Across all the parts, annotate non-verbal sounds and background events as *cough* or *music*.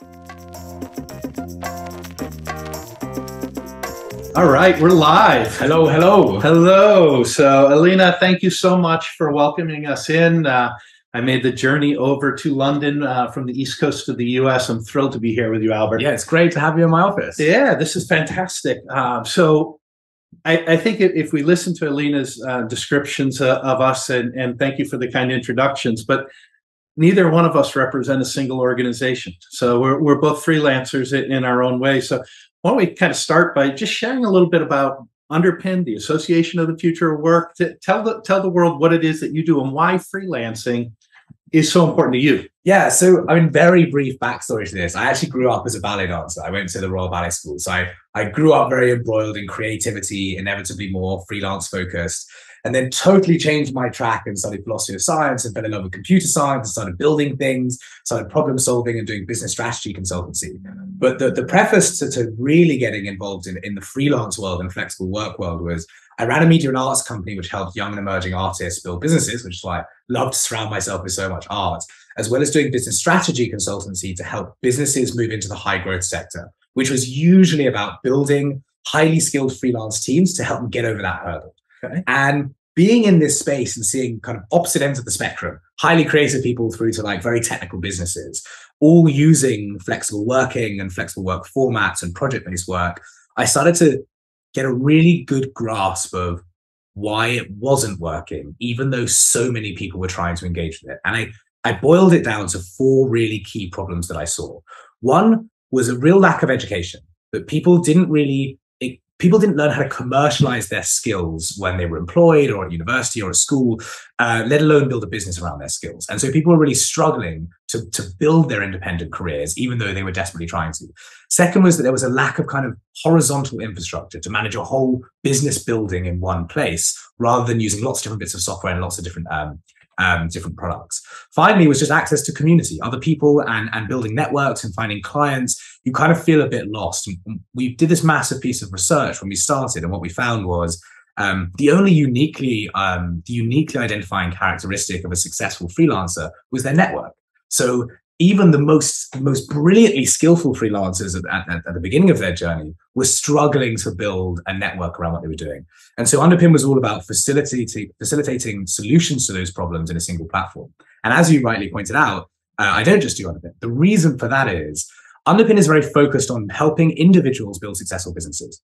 All right, we're live. Hello, hello. Hello. So, Alina, thank you so much for welcoming us in. Uh, I made the journey over to London uh, from the East Coast of the US. I'm thrilled to be here with you, Albert. Yeah, it's great to have you in my office. Yeah, this is fantastic. Uh, so, I, I, think if we listen to Alina's uh, descriptions uh, of us, and, and thank you for the kind introductions, but neither one of us represent a single organization. So we're, we're both freelancers in our own way. So why don't we kind of start by just sharing a little bit about Underpin, the Association of the Future of Work, to tell the tell the world what it is that you do and why freelancing is so important to you. Yeah, so I mean, very brief backstory to this. I actually grew up as a ballet dancer. I went to the Royal Ballet School, so I I grew up very embroiled in creativity, inevitably more freelance focused and then totally changed my track and studied philosophy of science and fell in love with computer science and started building things, started problem solving and doing business strategy consultancy. But the, the preface to, to really getting involved in, in the freelance world and flexible work world was I ran a media and arts company which helped young and emerging artists build businesses, which is why I love to surround myself with so much art, as well as doing business strategy consultancy to help businesses move into the high growth sector, which was usually about building highly skilled freelance teams to help them get over that hurdle. Okay. And being in this space and seeing kind of opposite ends of the spectrum, highly creative people through to like very technical businesses, all using flexible working and flexible work formats and project based work, I started to get a really good grasp of why it wasn't working, even though so many people were trying to engage with it. And I, I boiled it down to four really key problems that I saw. One was a real lack of education, that people didn't really people didn't learn how to commercialize their skills when they were employed or at university or at school, uh, let alone build a business around their skills. And so people were really struggling to, to build their independent careers, even though they were desperately trying to. Second was that there was a lack of kind of horizontal infrastructure to manage a whole business building in one place rather than using lots of different bits of software and lots of different um, um, different products. Finally, was just access to community, other people, and and building networks and finding clients. You kind of feel a bit lost. We did this massive piece of research when we started, and what we found was um, the only uniquely um, the uniquely identifying characteristic of a successful freelancer was their network. So even the most most brilliantly skillful freelancers at, at, at, the beginning of their journey were struggling to build a network around what they were doing. And so Underpin was all about facilitating facilitating solutions to those problems in a single platform. And as you rightly pointed out, uh, I don't just do Underpin. The reason for that is Underpin is very focused on helping individuals build successful businesses.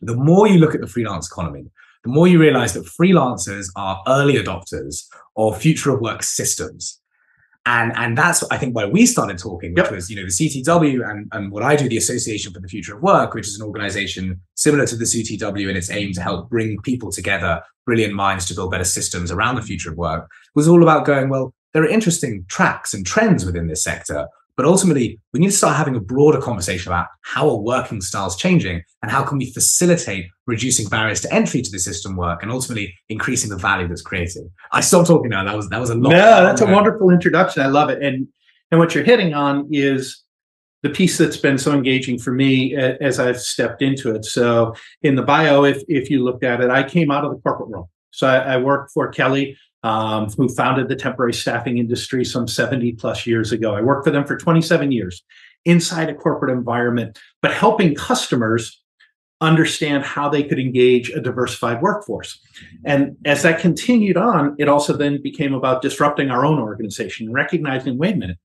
The more you look at the freelance economy, the more you realize that freelancers are early adopters of future of work systems and and that's I think why we started talking, which yep. was you know the CTW and and what I do, the Association for the Future of Work, which is an organization similar to the CTW in its aim to help bring people together, brilliant minds to build better systems around the future of work, was all about going well. There are interesting tracks and trends within this sector. But ultimately, we need to start having a broader conversation about how are working styles changing and how can we facilitate reducing barriers to entry to the system work and ultimately increasing the value that's created. I stopped talking now. That was that was a lot. No, that's a wonderful introduction. I love it. And and what you're hitting on is the piece that's been so engaging for me as I've stepped into it. So in the bio, if if you looked at it, I came out of the corporate world. So I, I worked for Kelly um, who founded the temporary staffing industry some 70 plus years ago. I worked for them for 27 years inside a corporate environment, but helping customers understand how they could engage a diversified workforce. And as that continued on, it also then became about disrupting our own organization, recognizing, wait a minute,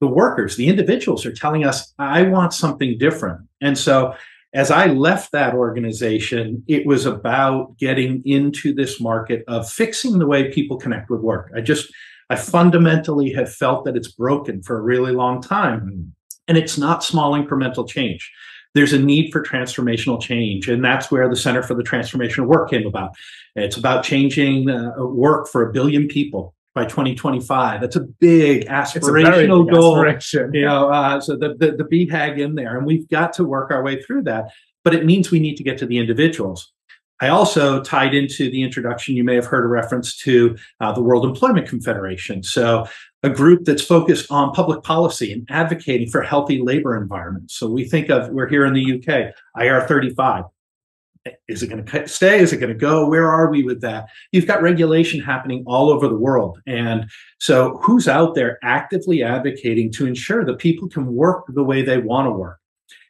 the workers, the individuals are telling us, I want something different. And so as I left that organization, it was about getting into this market of fixing the way people connect with work. I just, I fundamentally have felt that it's broken for a really long time. And it's not small incremental change. There's a need for transformational change. And that's where the Center for the Transformation of Work came about. It's about changing uh, work for a billion people by 2025. That's a big aspirational a big goal. Aspiration. You know, uh, so the, the the BHAG in there, and we've got to work our way through that. But it means we need to get to the individuals. I also tied into the introduction. You may have heard a reference to uh, the World Employment Confederation. So, a group that's focused on public policy and advocating for healthy labor environments. So, we think of we're here in the UK, IR35 is it going to stay? Is it going to go? Where are we with that? You've got regulation happening all over the world. And so, who's out there actively advocating to ensure that people can work the way they want to work?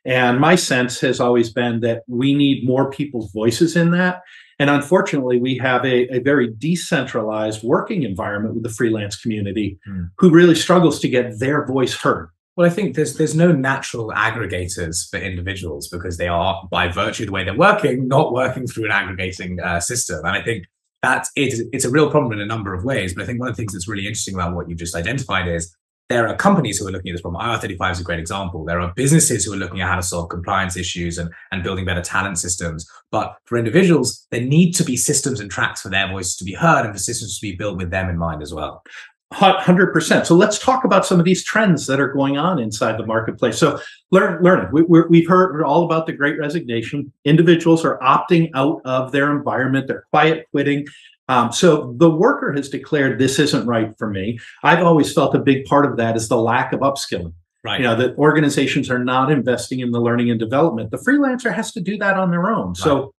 And my sense has always been that we need more people's voices in that. And unfortunately, we have a, a very decentralized working environment with the freelance community mm. who really struggles to get their voice heard. Well, I think there's there's no natural aggregators for individuals because they are, by virtue of the way they're working, not working through an aggregating uh, system. And I think that it, it's a real problem in a number of ways. But I think one of the things that's really interesting about what you've just identified is there are companies who are looking at this problem. IR35 is a great example. There are businesses who are looking at how to solve compliance issues and, and building better talent systems. But for individuals, there need to be systems and tracks for their voices to be heard and for systems to be built with them in mind as well. 100%. So let's talk about some of these trends that are going on inside the marketplace. So learn, learning. We, have heard all about the great resignation. Individuals are opting out of their environment. They're quiet quitting. Um, so the worker has declared this isn't right for me. I've always felt a big part of that is the lack of upskilling. Right. You know, that organizations are not investing in the learning and development. The freelancer has to do that on their own. Right. So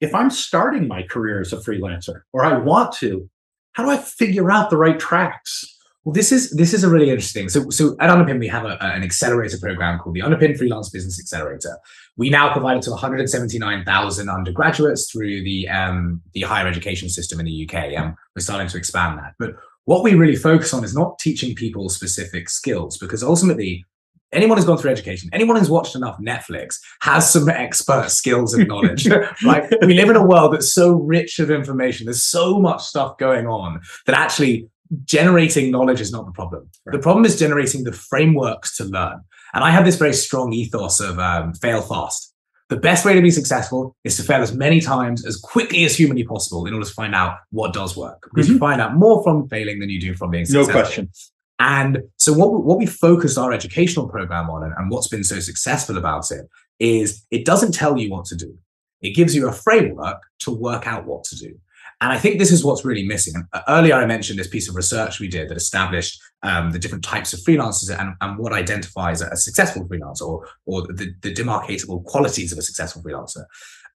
if I'm starting my career as a freelancer or I want to, how do I figure out the right tracks? Well, this is this is a really interesting. So, so at Underpin, we have a, an accelerator program called the Underpin Freelance Business Accelerator. We now provide it to 179,000 undergraduates through the um, the higher education system in the UK, and we're starting to expand that. But what we really focus on is not teaching people specific skills, because ultimately anyone who's gone through education, anyone who's watched enough Netflix has some expert skills and knowledge, *laughs* right? We live in a world that's so rich of information. There's so much stuff going on that actually generating knowledge is not the problem. Right. The problem is generating the frameworks to learn. And I have this very strong ethos of um, fail fast. The best way to be successful is to fail as many times as quickly as humanly possible in order to find out what does work. Because mm-hmm. you find out more from failing than you do from being successful. No question. And so what, what we focused our educational program on and, and what's been so successful about it is it doesn't tell you what to do. It gives you a framework to work out what to do. And I think this is what's really missing. Uh, earlier, I mentioned this piece of research we did that established um, the different types of freelancers and, and what identifies a successful freelancer or, or the, the demarcatable qualities of a successful freelancer.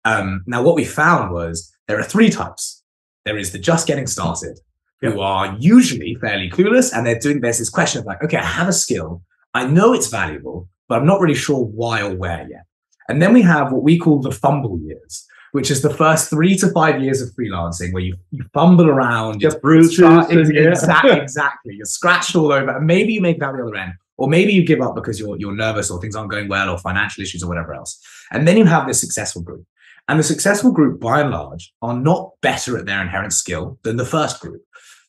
Um, now, what we found was there are three types. There is the just getting started, who are usually fairly clueless and they're doing there's this question of like, okay, I have a skill, I know it's valuable, but I'm not really sure why or where yet. And then we have what we call the fumble years, which is the first three to five years of freelancing where you, you fumble around, you bruises, yeah. exactly, exactly. You're scratched all over, and maybe you make that the other end, or maybe you give up because you're you're nervous or things aren't going well or financial issues or whatever else. And then you have this successful group. And the successful group, by and large, are not better at their inherent skill than the first group.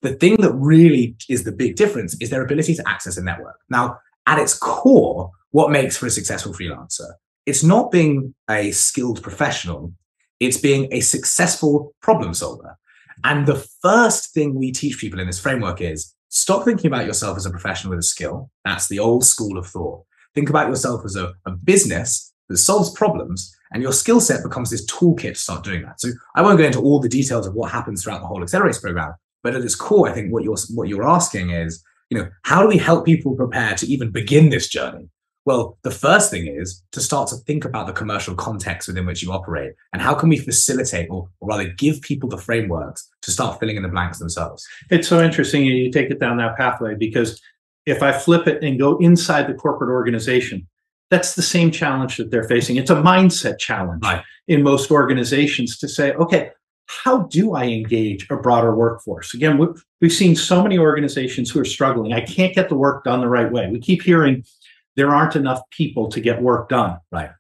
The thing that really is the big difference is their ability to access a network. Now, at its core, what makes for a successful freelancer? It's not being a skilled professional, it's being a successful problem solver. And the first thing we teach people in this framework is stop thinking about yourself as a professional with a skill. That's the old school of thought. Think about yourself as a, a business that solves problems, and your skill set becomes this toolkit to start doing that. So I won't go into all the details of what happens throughout the whole Accelerates program, but at its core, I think what you're what you're asking is, you know, how do we help people prepare to even begin this journey? Well, the first thing is to start to think about the commercial context within which you operate and how can we facilitate or, or rather give people the frameworks to start filling in the blanks themselves. It's so interesting you take it down that pathway because if I flip it and go inside the corporate organization, that's the same challenge that they're facing. It's a mindset challenge right. in most organizations to say, okay, how do I engage a broader workforce? Again, we've seen so many organizations who are struggling. I can't get the work done the right way. We keep hearing there aren't enough people to get work done. Right.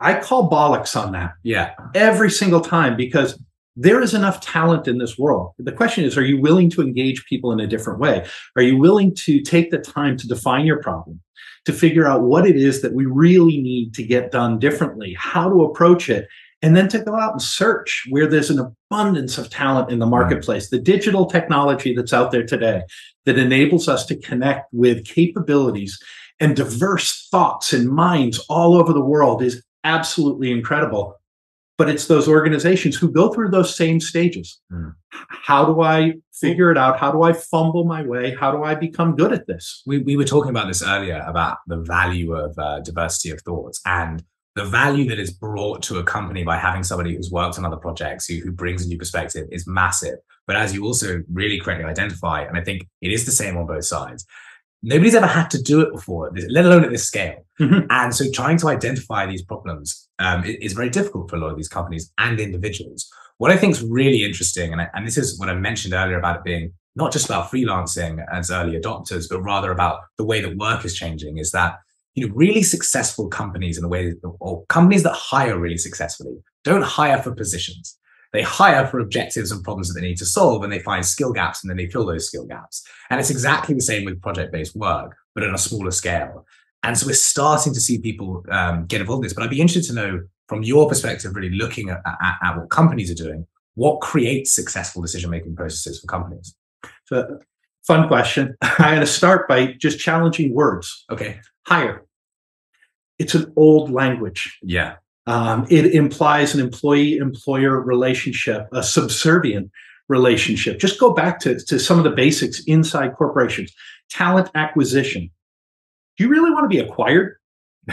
I call bollocks on that. Yeah. Every single time because there is enough talent in this world. The question is, are you willing to engage people in a different way? Are you willing to take the time to define your problem, to figure out what it is that we really need to get done differently, how to approach it, and then to go out and search where there's an abundance of talent in the marketplace. The digital technology that's out there today that enables us to connect with capabilities and diverse thoughts and minds all over the world is absolutely incredible. But it's those organizations who go through those same stages. Mm. How do I figure it out? How do I fumble my way? How do I become good at this? We, we were talking about this earlier about the value of uh, diversity of thoughts. And the value that is brought to a company by having somebody who's worked on other projects who, who brings a new perspective is massive. But as you also really correctly identify, and I think it is the same on both sides, nobody's ever had to do it before, let alone at this scale. Mm-hmm. And so trying to identify these problems um, is very difficult for a lot of these companies and individuals. What I think is really interesting, and, I, and this is what I mentioned earlier about it being not just about freelancing as early adopters, but rather about the way that work is changing, is that you know really successful companies in the way or companies that hire really successfully don't hire for positions. They hire for objectives and problems that they need to solve and they find skill gaps and then they fill those skill gaps. And it's exactly the same with project-based work but on a smaller scale. And so we're starting to see people um, get involved in this. But i'd be interested to know from your perspective really looking at, at, at what companies are doing what creates successful decision making processes for companies? So fun question. *laughs* I'm going to start by just challenging words. Okay. Hire it's an old language. Yeah. Um, it implies an employee employer relationship, a subservient relationship. Just go back to, to some of the basics inside corporations. Talent acquisition. Do you really want to be acquired? *laughs*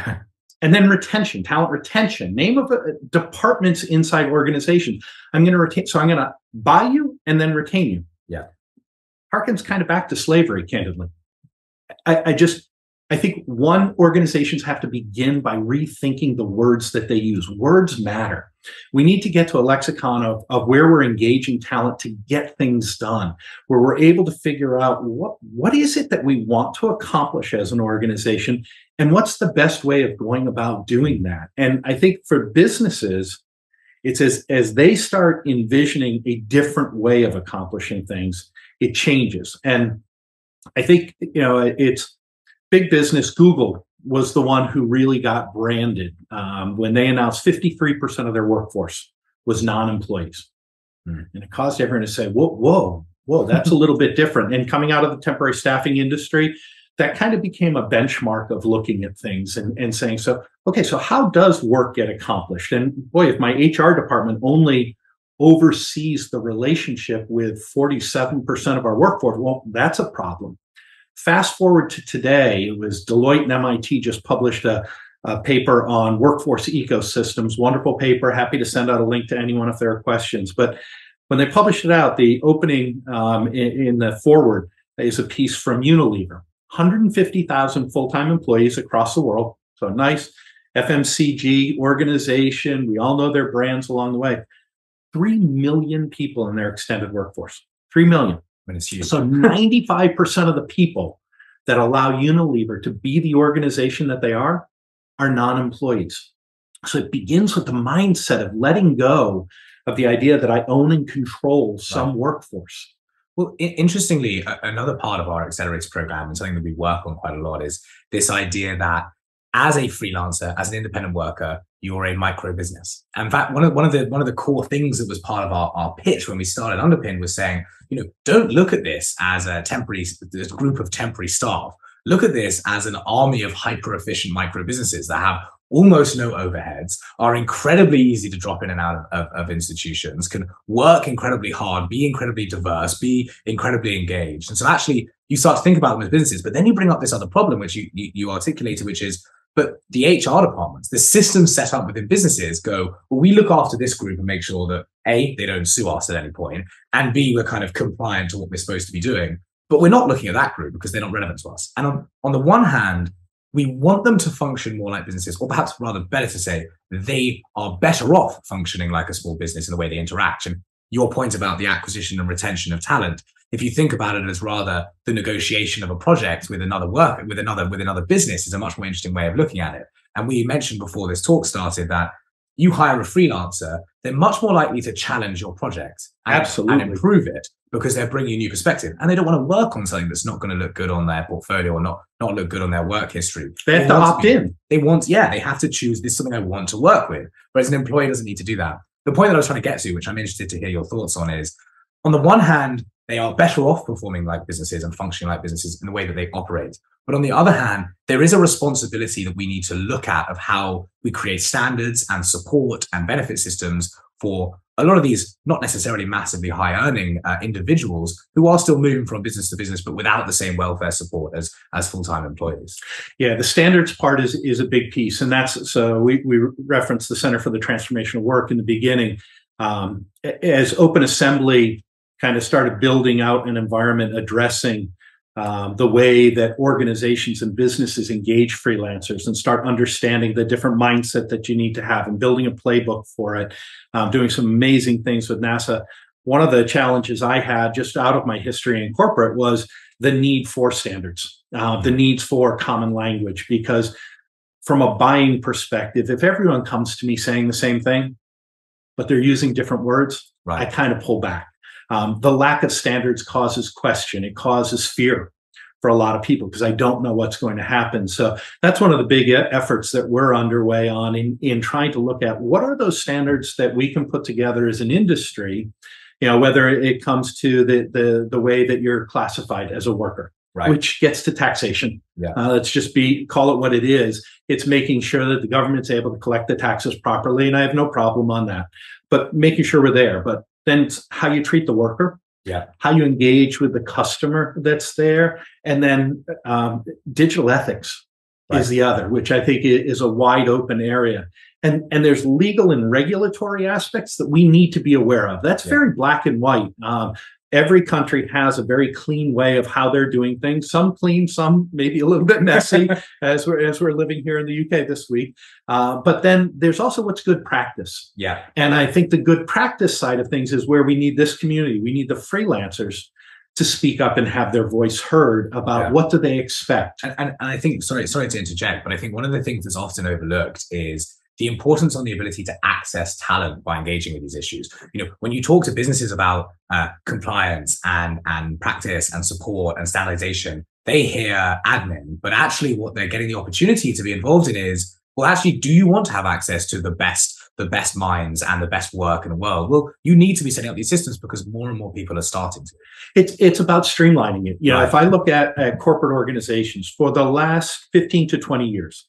and then retention, talent retention, name of a, uh, departments inside organizations. I'm going to retain, so I'm going to buy you and then retain you. Yeah. Harkens kind of back to slavery, candidly. I, I just, I think one organizations have to begin by rethinking the words that they use. Words matter. We need to get to a lexicon of, of where we're engaging talent to get things done, where we're able to figure out what, what is it that we want to accomplish as an organization and what's the best way of going about doing that. And I think for businesses, it's as, as they start envisioning a different way of accomplishing things, it changes. And I think, you know, it's, big business, Google, was the one who really got branded um, when they announced 53% of their workforce was non-employees. Mm. And it caused everyone to say, whoa, whoa, whoa, that's a *laughs* little bit different. And coming out of the temporary staffing industry, that kind of became a benchmark of looking at things and, and saying, so, okay, so how does work get accomplished? And boy, if my HR department only oversees the relationship with 47% of our workforce, well, that's a problem. Fast forward to today, it was Deloitte and MIT just published a, a paper on workforce ecosystems. Wonderful paper. Happy to send out a link to anyone if there are questions. But when they published it out, the opening um, in, in, the forward is a piece from Unilever. 150,000 full-time employees across the world. So nice FMCG organization. We all know their brands along the way. 3 million people in their extended workforce. 3 million when it's huge. So 95% of the people that allow Unilever to be the organization that they are are non-employees. So it begins with the mindset of letting go of the idea that I own and control some right. workforce. Well, interestingly, another part of our accelerator program and something that we work on quite a lot is this idea that as a freelancer, as an independent worker, you're a micro business. In fact, one of one of the one of the core things that was part of our, our pitch when we started Underpin was saying, you know, don't look at this as a temporary this group of temporary staff. Look at this as an army of hyper efficient micro businesses that have almost no overheads, are incredibly easy to drop in and out of, of, of, institutions, can work incredibly hard, be incredibly diverse, be incredibly engaged. And so actually you start to think about them as businesses, but then you bring up this other problem, which you, you, you articulated, which is but the HR departments, the systems set up within businesses go, well, we look after this group and make sure that A, they don't sue us at any point, and B, we're kind of compliant to what we're supposed to be doing. But we're not looking at that group because they're not relevant to us. And on, on the one hand, we want them to function more like businesses, or perhaps rather better to say, they are better off functioning like a small business in the way they interact. And your point about the acquisition and retention of talent if you think about it as rather the negotiation of a project with another work with another with another business is a much more interesting way of looking at it. And we mentioned before this talk started that you hire a freelancer, they're much more likely to challenge your project and, Absolutely. and improve it because they're bringing new perspective and they don't want to work on something that's not going to look good on their portfolio or not not look good on their work history. They have they to opt in. They want, yeah, they have to choose this is something I want to work with. Whereas an employee doesn't need to do that. The point that I was trying to get to, which I'm interested to hear your thoughts on, is on the one hand, they are better off performing like businesses and functioning like businesses in the way that they operate. But on the other hand, there is a responsibility that we need to look at of how we create standards and support and benefit systems for a lot of these not necessarily massively high earning uh, individuals who are still moving from business to business but without the same welfare support as as full-time employees. Yeah the standards part is is a big piece and that's so we we referenced the center for the transformation of work in the beginning. Um, as open assembly kind of started building out an environment addressing um, the way that organizations and businesses engage freelancers and start understanding the different mindset that you need to have and building a playbook for it, um, doing some amazing things with NASA. One of the challenges I had just out of my history in corporate was the need for standards, uh, the needs for common language, because from a buying perspective, if everyone comes to me saying the same thing, but they're using different words, right. I kind of pull back. Um, the lack of standards causes question. It causes fear for a lot of people because I don't know what's going to happen. So that's one of the big efforts that we're underway on in, in trying to look at what are those standards that we can put together as an industry, you know, whether it comes to the the, the way that you're classified as a worker. Right. Which gets to taxation. Yeah. Uh, let's just be call it what it is. It's making sure that the government's able to collect the taxes properly, and I have no problem on that. But making sure we're there. But then it's how you treat the worker, yeah, how you engage with the customer that's there, and then um, digital ethics right. is the other, which I think is a wide open area. And and there's legal and regulatory aspects that we need to be aware of. That's yeah. very black and white. Um, every country has a very clean way of how they're doing things. Some clean, some maybe a little bit messy, *laughs* as we're as we're living here in the UK this week. Uh, but then there's also what's good practice. Yeah, and I think the good practice side of things is where we need this community. We need the freelancers to speak up and have their voice heard about yeah. what do they expect. And, and, and I think sorry sorry to interject, but I think one of the things that's often overlooked is the importance on the ability to access talent by engaging with these issues. You know, when you talk to businesses about uh, compliance and and practice and support and standardization, they hear admin, but actually what they're getting the opportunity to be involved in is, well, actually, do you want to have access to the best the best minds and the best work in the world. Well, you need to be setting up these systems because more and more people are starting to. It's it's about streamlining it. You know, right. if I look at, at corporate organizations for the last 15 to 20 years,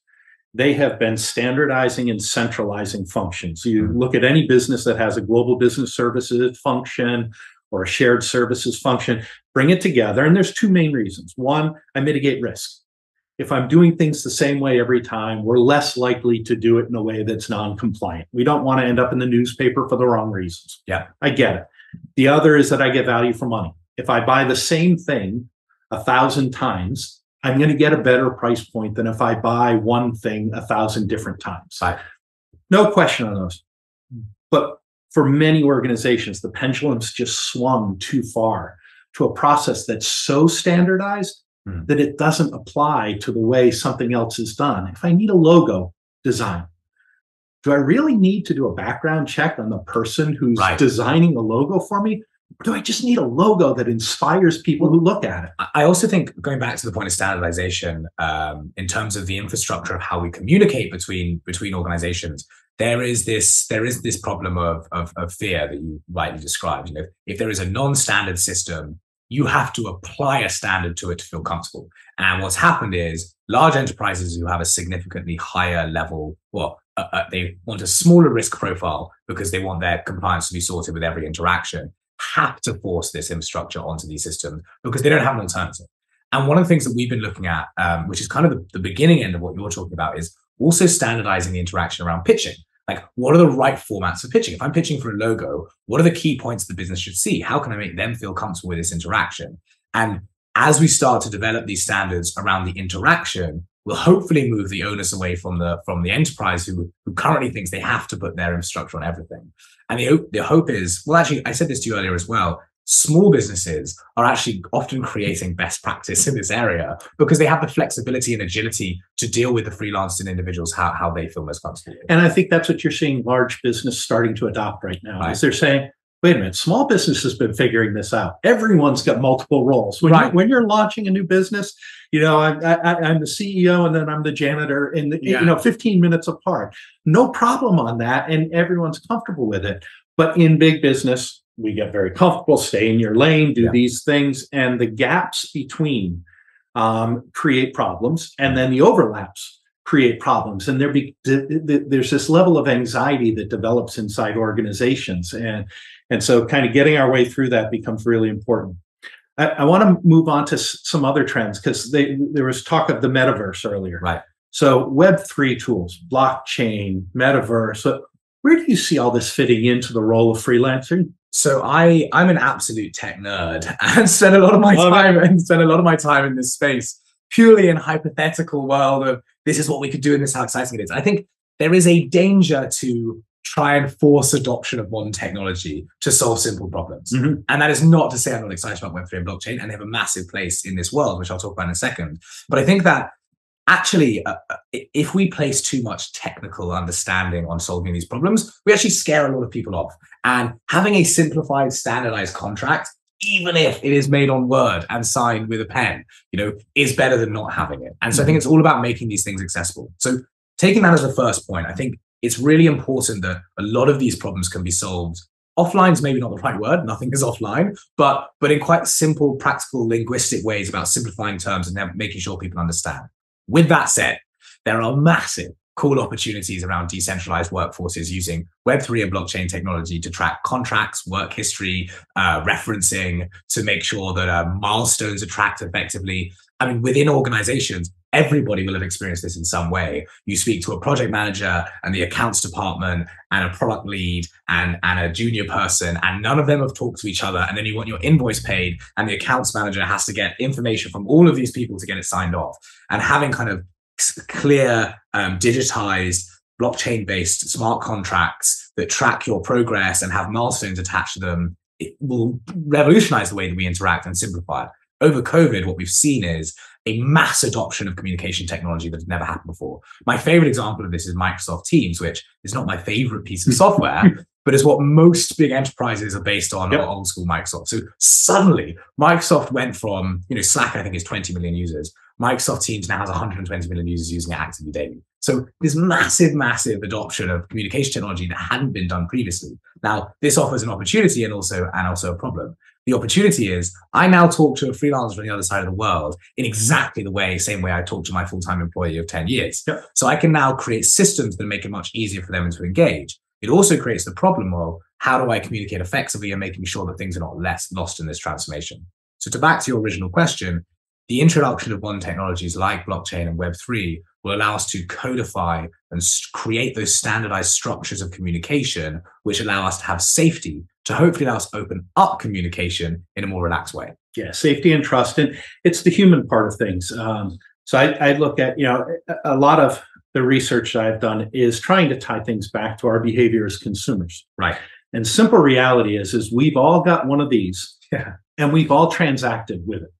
they have been standardizing and centralizing functions. You mm-hmm. look at any business that has a global business services function or a shared services function, bring it together. And there's two main reasons. One, I mitigate risk. If I'm doing things the same way every time, we're less likely to do it in a way that's non-compliant. We don't want to end up in the newspaper for the wrong reasons. Yeah. I get it. The other is that I get value for money. If I buy the same thing a thousand times, I'm going to get a better price point than if I buy one thing a thousand different times. Right. No question on those. But for many organizations, the pendulum's just swung too far to a process that's so standardized mm. that it doesn't apply to the way something else is done. If I need a logo design, do I really need to do a background check on the person who's right. designing a logo for me? Do I just need a logo that inspires people who look at it? I also think going back to the point of standardization, um, in terms of the infrastructure of how we communicate between between organizations, there is this there is this problem of, of, of fear that you rightly described. You know, if there is a non-standard system, you have to apply a standard to it to feel comfortable. And what's happened is large enterprises who have a significantly higher level, well, uh, uh, they want a smaller risk profile because they want their compliance to be sorted with every interaction have to force this infrastructure onto these systems because they don't have an alternative. And one of the things that we've been looking at, um, which is kind of the, the beginning end of what you're talking about, is also standardizing the interaction around pitching. Like, what are the right formats for pitching? If I'm pitching for a logo, what are the key points the business should see? How can I make them feel comfortable with this interaction? And as we start to develop these standards around the interaction, we'll hopefully move the onus away from the from the enterprise who who currently thinks they have to put their infrastructure on everything. And the, the hope is, well, actually, I said this to you earlier as well. Small businesses are actually often creating best practice in this area because they have the flexibility and agility to deal with the freelancers and individuals how, how they feel most comfortable. And I think that's what you're seeing large business starting to adopt right now. Right. Is they're saying, wait a minute, small business has been figuring this out. Everyone's got multiple roles. When, right. you, when you're launching a new business, you know, I, am the CEO and then I'm the janitor in the, yeah. you know, 15 minutes apart. No problem on that. And everyone's comfortable with it. But in big business, we get very comfortable, stay in your lane, do yeah. these things. And the gaps between um, create problems. And then the overlaps create problems and there be there's this level of anxiety that develops inside organizations and and so kind of getting our way through that becomes really important i, I want to move on to s- some other trends because there was talk of the metaverse earlier Right. so web3 tools blockchain metaverse so where do you see all this fitting into the role of freelancing So I I'm an absolute tech nerd *laughs* and spend a lot of my Love it. time and spend a lot of my time in this space purely in hypothetical world of this is what we could do and this is how exciting it is. I think there is a danger to try and force adoption of modern technology to solve simple problems. Mhm. And that is not to say I'm not excited about Web3 and blockchain and they have a massive place in this world, which I'll talk about in a second. But I think that actually, uh, uh, if we place too much technical understanding on solving these problems, we actually scare a lot of people off. And having a simplified, standardized contract, even if it is made on Word and signed with a pen, you know, is better than not having it. And so I think it's all about making these things accessible. So taking that as the first point, I think it's really important that a lot of these problems can be solved. Offline is maybe not the right word. Nothing is offline, but but in quite simple, practical, linguistic ways about simplifying terms and then making sure people understand. With that said, there are massive cool opportunities around decentralized workforces using Web3 and blockchain technology to track contracts, work history, uh, referencing to make sure that uh, milestones are tracked effectively. I mean, within organizations, everybody will have experienced this in some way. You speak to a project manager and the accounts department and a product lead and, and a junior person, and none of them have talked to each other. And then you want your invoice paid, and the accounts manager has to get information from all of these people to get it signed off. And having kind of clear, um, digitized, blockchain based smart contracts that track your progress and have milestones attached to them, it will revolutionize the way that we interact and simplify it. Over COVID, what we've seen is a mass adoption of communication technology that has never happened before. My favorite example of this is Microsoft Teams, which is not my favorite piece of *laughs* software, but is what most big enterprises are based on yep. old school Microsoft. So suddenly Microsoft went from, you know, Slack, I think is 20 million users. Microsoft Teams now has 120 million users using it actively daily. So this massive, massive adoption of communication technology that hadn't been done previously. Now, this offers an opportunity and also and also a problem. The opportunity is I now talk to a freelancer on the other side of the world in exactly the way, same way I talk to my full-time employee of 10 years. Yep. So I can now create systems that make it much easier for them to engage. It also creates the problem of how do I communicate effectively and making sure that things are not less lost in this transformation. So to back to your original question, the introduction of modern technologies like blockchain and Web3 will allow us to codify and create those standardized structures of communication, which allow us to have safety to hopefully allow us open up communication in a more relaxed way. yeah safety and trust and it's the human part of things um, so I, I look at you know a lot of the research that i've done is trying to tie things back to our behavior as consumers Right. and simple reality is is we've all got one of these Yeah. and we've all transacted with it.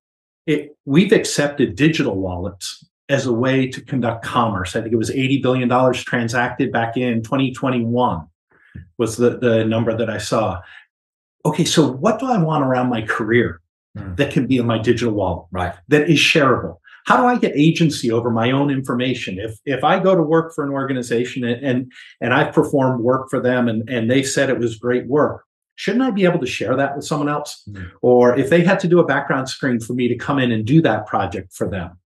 It we've accepted digital wallets as a way to conduct commerce i think it was 80 billion dollars transacted back in 2021 was the, the number that i saw okay so what do i want around my career Hmm. that can be in my digital wallet Right. that is shareable how do i get agency over my own information if if i go to work for an organization and and, and i've performed work for them and and they said it was great work shouldn't i be able to share that with someone else Mhm. or if they had to do a background screen for me to come in and do that project for them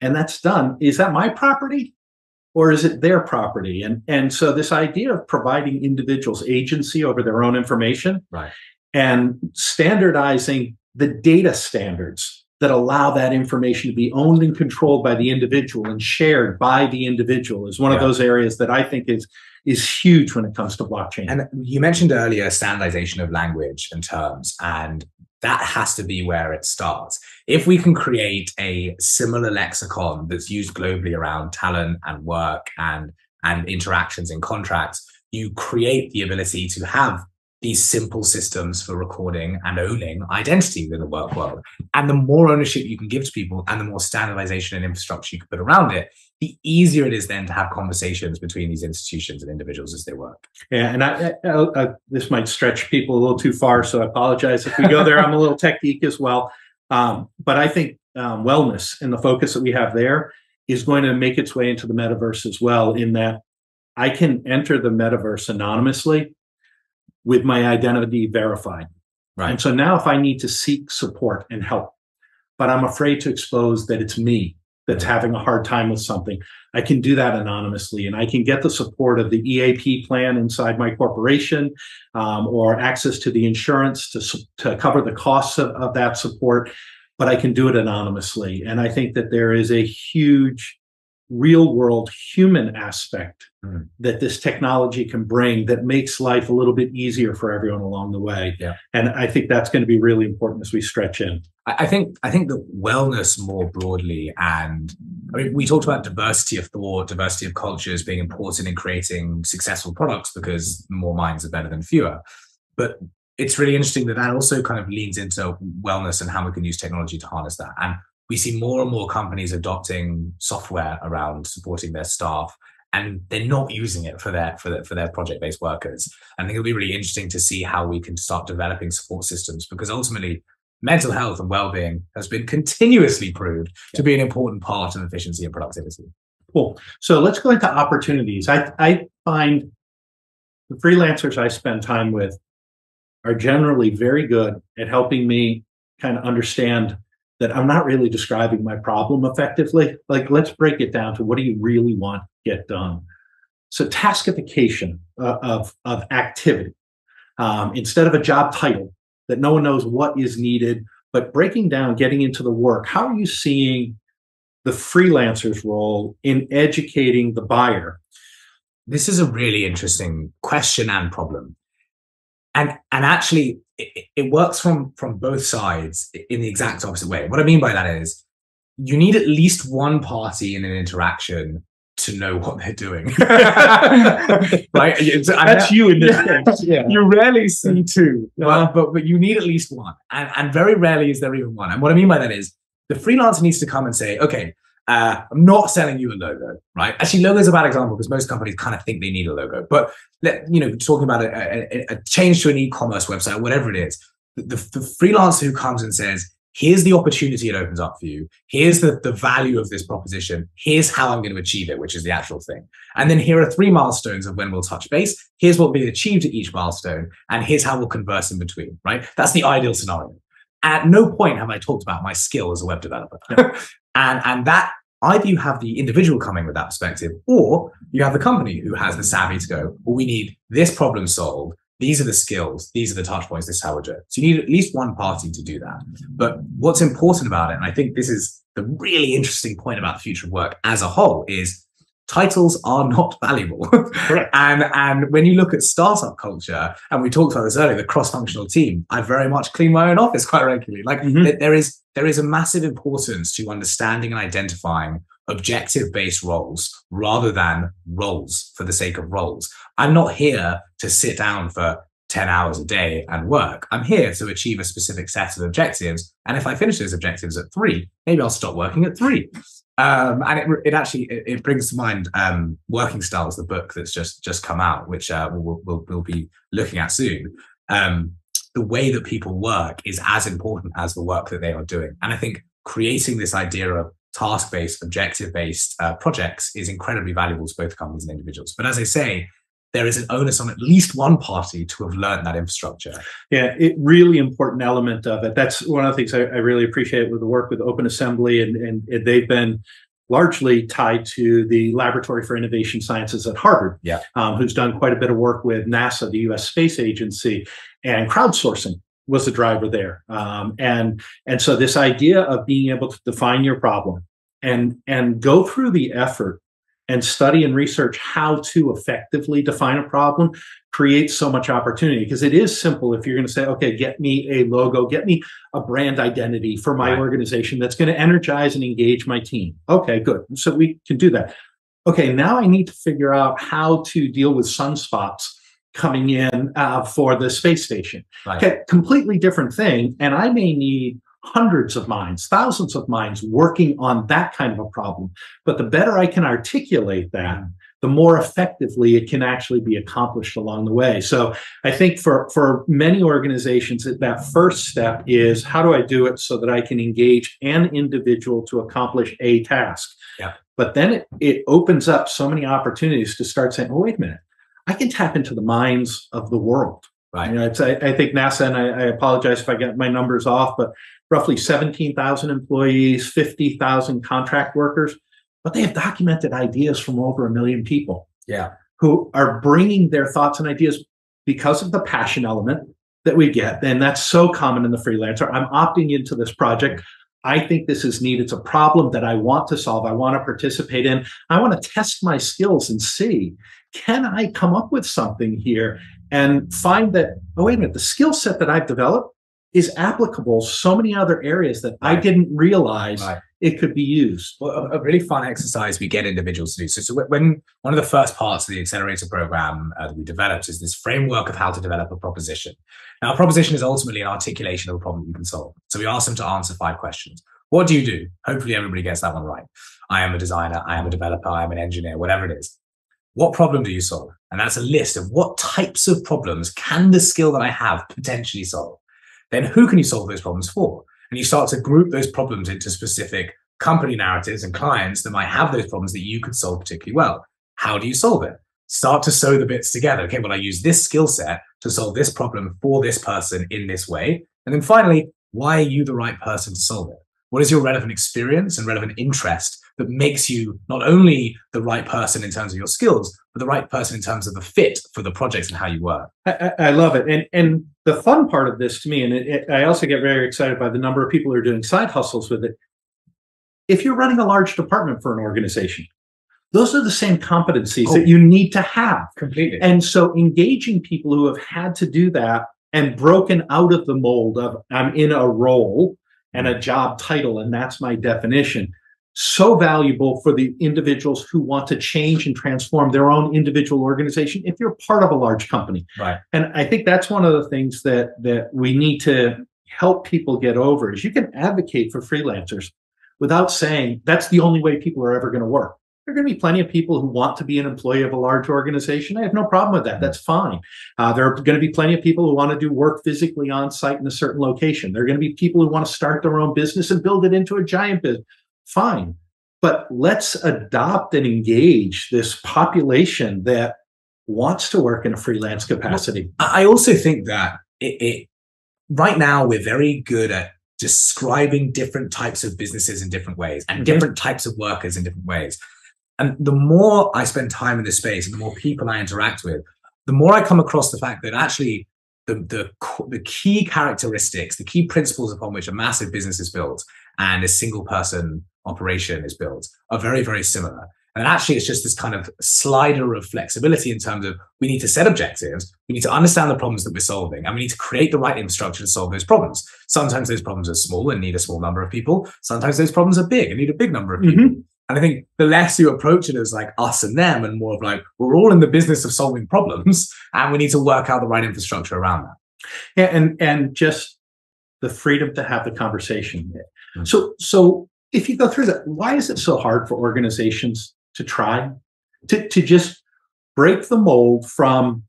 and that's done is that my property or is it their property and and so this idea of providing individuals agency over their own information Right. and standardizing the data standards that allow that information to be owned and controlled by the individual and shared by the individual is one of those areas that I think is is huge when it comes to blockchain. And you mentioned earlier standardization of language and terms, and that has to be where it starts. If we can create a similar lexicon that's used globally around talent and work and and interactions in contracts, you create the ability to have these simple systems for recording and owning identity within the work world. And the more ownership you can give to people and the more standardization and infrastructure you can put around it, the easier it is then to have conversations between these institutions and individuals as they work. Yeah, and I, I, I, this might stretch people a little too far, so I apologize if we go there. I'm a little tech geek as well, um, but I think um, wellness and the focus that we have there is going to make its way into the metaverse as well. In that, I can enter the metaverse anonymously with my identity verified, Right. and so now if I need to seek support and help, but I'm afraid to expose that it's me that's having a hard time with something. I can do that anonymously and I can get the support of the EAP plan inside my corporation um, or access to the insurance to, to cover the costs of, of that support, but I can do it anonymously. And I think that there is a huge real world human aspect mm. that this technology can bring that makes life a little bit easier for everyone along the way. Yeah. And I think that's going to be really important as we stretch in. I think I think that wellness more broadly, and I mean, we talked about diversity of thought, diversity of cultures being important in creating successful products because more minds are better than fewer. But it's really interesting that that also kind of leans into wellness and how we can use technology to harness that. And we see more and more companies adopting software around supporting their staff and they're not using it for their for their, for their project-based workers. I think it'll be really interesting to see how we can start developing support systems because ultimately mental health and well-being has been continuously proved yeah. to be an important part of efficiency and productivity. Cool. So let's go into opportunities. I I find the freelancers I spend time with are generally very good at helping me kind of understand that I'm not really describing my problem effectively. Like, let's break it down to what do you really want to get done? So, taskification uh, of, of activity um, instead of a job title that no one knows what is needed, but breaking down, getting into the work. How are you seeing the freelancer's role in educating the buyer? This is a really interesting question and problem. And, and actually, it, it works from from both sides in the exact opposite way. What I mean by that is you need at least one party in an interaction to know what they're doing. *laughs* *laughs* right? That's you in this case. *laughs* Yeah. You rarely see two, but, uh-huh. but, but you need at least one. And, and very rarely is there even one. And what I mean by that is the freelancer needs to come and say, okay, uh, I'm not selling you a logo, right? Actually, logo is a bad example because most companies kind of think they need a logo. But let, you know, talking about a, a, a change to an e-commerce website, whatever it is, the, the, freelancer who comes and says, "Here's the opportunity it opens up for you. Here's the the value of this proposition. Here's how I'm going to achieve it, which is the actual thing. And then here are three milestones of when we'll touch base. Here's what we achieved at each milestone, and here's how we'll converse in between. Right? That's the ideal scenario. At no point have I talked about my skill as a web developer. *laughs* and and that either you have the individual coming with that perspective, or you have the company who has the savvy to go, well, we need this problem solved. These are the skills. These are the touch points. This is how we do it. So you need at least one party to do that. But what's important about it, and I think this is the really interesting point about the future of work as a whole, is titles are not *laughs* valuable. and and when you look at startup culture, and we talked about this earlier, the cross-functional team, I very much clean my own office quite regularly. Like mm-hmm. there is there is a massive importance to understanding and identifying objective-based roles rather than roles for the sake of roles. I'm not here to sit down for 10 hours a day and work. I'm here to achieve a specific set of objectives. And if I finish those objectives at three, maybe I'll stop working at three. Um, and it, it actually it, it, brings to mind um, Working Styles, the book that's just just come out, which uh, we'll, we'll, we'll be looking at soon. Um, the way that people work is as important as the work that they are doing, and I think creating this idea of task-based, objective-based uh, projects is incredibly valuable to both companies and individuals. But as I say, there is an onus on at least one party to have learned that infrastructure. Yeah, it really important element of it. That's one of the things I, I really appreciate with the work with Open Assembly, and, and, and, they've been largely tied to the Laboratory for Innovation Sciences at Harvard, yeah. um, who's done quite a bit of work with NASA, the U.S. Space Agency, and crowdsourcing was the driver there. Um, and and so this idea of being able to define your problem and and go through the effort and study and research how to effectively define a problem creates so much opportunity. Because it is simple if you're going to say okay get me a logo get me a brand identity for my right. organization that's going to energize and engage my team. Okay good. So we can do that. Okay now i need to figure out how to deal with sunspots coming in uh, for the space station. Right. okay completely different thing and i may need hundreds of minds, thousands of minds working on that kind of a problem. But the better I can articulate that, the more effectively it can actually be accomplished along the way. So I think for, for many organizations, that first step is how do I do it so that I can engage an individual to accomplish a task? Yeah. But then it, it opens up so many opportunities to start saying, oh, wait a minute, I can tap into the minds of the world. Right. You know, I, I, think NASA, and I, I, apologize if I get my numbers off, but roughly 17,000 employees, 50,000 contract workers, but they have documented ideas from over a million people. Yeah. Who are bringing their thoughts and ideas because of the passion element that we get. And that's so common in the freelancer. I'm opting into this project. I think this is neat. It's a problem that I want to solve. I want to participate in. I want to test my skills and see can I come up with something here and find that, oh, wait a minute, the skill set that I've developed is applicable so many other areas that I didn't realize right. it could be used. Well, a, a, really fun exercise we get individuals to do. So, so when one of the first parts of the accelerator program uh, that we developed is this framework of how to develop a proposition. Now, a proposition is ultimately an articulation of a problem you can solve. So we ask them to answer five questions. What do you do? Hopefully, everybody gets that one right. I am a designer. I am a developer. I am an engineer. Whatever it is. What problem do you solve? And that's a list of what types of problems can the skill that I have potentially solve then who can you solve those problems for? And you start to group those problems into specific company narratives and clients that might have those problems that you could solve particularly well. How do you solve it? Start to sew the bits together. Okay, well, I use this skill set to solve this problem for this person in this way. And then finally, why are you the right person to solve it? What is your relevant experience and relevant interest that makes you not only the right person in terms of your skills, but the right person in terms of the fit for the projects and how you work. I, I love it, and and the fun part of this to me, and it, it, I also get very excited by the number of people who are doing side hustles with it. If you're running a large department for an organization, those are the same competencies oh, that you need to have completely. And so, engaging people who have had to do that and broken out of the mold of I'm in a role and a job title, and that's my definition so valuable for the individuals who want to change and transform their own individual organization if you're part of a large company right and i think that's one of the things that that we need to help people get over is you can advocate for freelancers without saying that's the only way people are ever going to work there are going to be plenty of people who want to be an employee of a large organization. I have no problem with that. Mm-hmm. That's fine. Uh, there are going to be plenty of people who want to do work physically on site in a certain location. There are going to be people who want to start their own business and build it into a giant business fine. But let's adopt and engage this population that wants to work in a freelance capacity. I also think that it, it, right now we're very good at describing different types of businesses in different ways and mm-hmm. different types of workers in different ways. And the more I spend time in this space and the more people I interact with, the more I come across the fact that actually the, the, the key characteristics, the key principles upon which a massive business is built and a single person operation is built are very, very similar. And actually, it's just this kind of slider of flexibility in terms of we need to set objectives, we need to understand the problems that we're solving, and we need to create the right infrastructure to solve those problems. Sometimes those problems are small and need a small number of people. Sometimes those problems are big and need a big number of people. Mm-hmm. And I think the less you approach it as like us and them, and more of like we're all in the business of solving problems, *laughs* and we need to work out the right infrastructure around that. Yeah, and and just the freedom to have the conversation. Mm-hmm. So so if you go through that, why is it so hard for organizations to try to, to just break the mold from,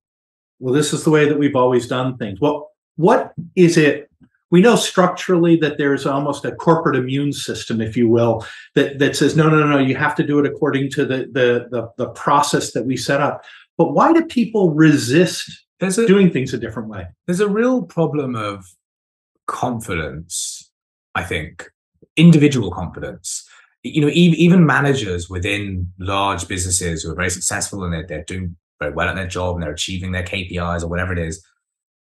well, this is the way that we've always done things? Well, what is it? We know structurally that there's almost a corporate immune system, if you will, that, that says, no, no, no, you have to do it according to the, the, the, the process that we set up. But why do people resist a, doing things a different way? There's a real problem of confidence, I think, individual confidence. You know, even, managers within large businesses who are very successful and they're, they're doing very well at their job and they're achieving their KPIs or whatever it is,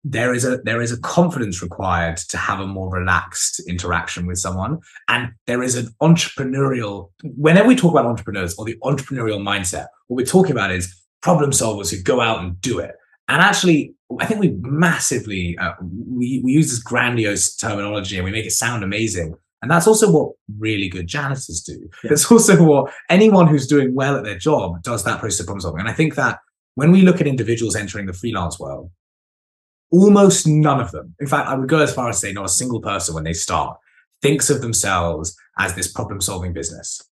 there is a there is a confidence required to have a more relaxed interaction with someone. And there is an entrepreneurial whenever we talk about entrepreneurs or the entrepreneurial mindset what we're talking about is problem solvers who go out and do it. And actually i think we massively uh, we, we use this grandiose terminology and we make it sound amazing and that's also what really good janitors do. Yeah. It's also what anyone who's doing well at their job does that process of problem solving. And I think that when we look at individuals entering the freelance world, almost none of them, in fact, I would go as far as to say not a single person when they start thinks of themselves as this problem solving business.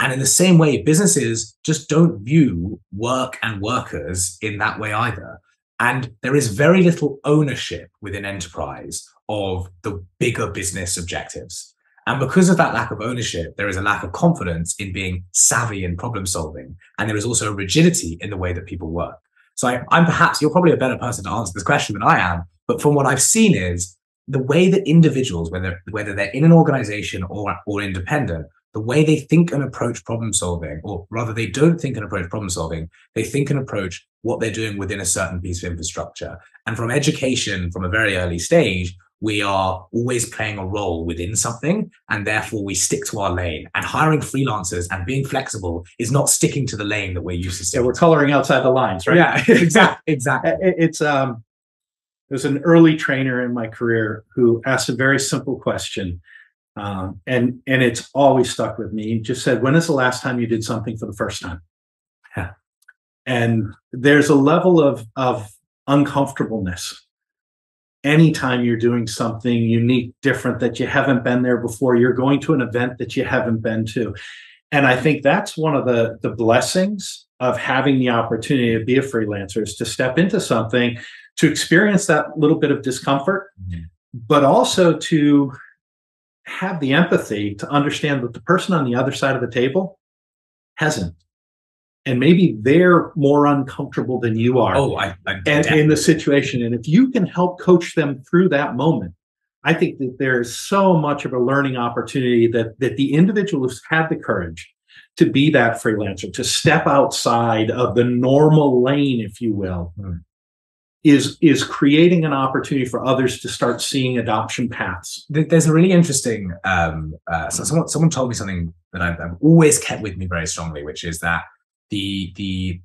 And in the same way, businesses just don't view work and workers in that way either. And there is very little ownership within enterprise of the bigger business objectives. And because of that lack of ownership, there is a lack of confidence in being savvy in problem solving. And there is also a rigidity in the way that people work. So I, am perhaps, you're probably a better person to answer this question than I am. But from what I've seen is the way that individuals, whether whether they're in an organization or or independent, the way they think and approach problem solving, or rather they don't think and approach problem solving, they think and approach what they're doing within a certain piece of infrastructure. And from education, from a very early stage, we are always playing a role within something and therefore we stick to our lane. And hiring freelancers and being flexible is not sticking to the lane that we're used to yeah we're coloring outside the lines right? Yeah *laughs* exactly exactly. *laughs* It's um there's an early trainer in my career who asked a very simple question um, and and it's always stuck with me. He just said when is the last time you did something for the first time? Yeah. And there's a level of of uncomfortableness anytime you're doing something unique, different that you haven't been there before, you're going to an event that you haven't been to. And I think that's one of the, the blessings of having the opportunity to be a freelancer is to step into something, to experience that little bit of discomfort, mm-hmm. but also to have the empathy to understand that the person on the other side of the table hasn't and maybe they're more uncomfortable than you are. Oh I, I and in the situation and if you can help coach them through that moment i think that there's so much of a learning opportunity that that the individual who's had the courage to be that freelancer to step outside of the normal lane if you will mm. is is creating an opportunity for others to start seeing adoption paths. There's a really interesting um uh, so someone someone told me something that I've, I've always kept with me very strongly which is that the the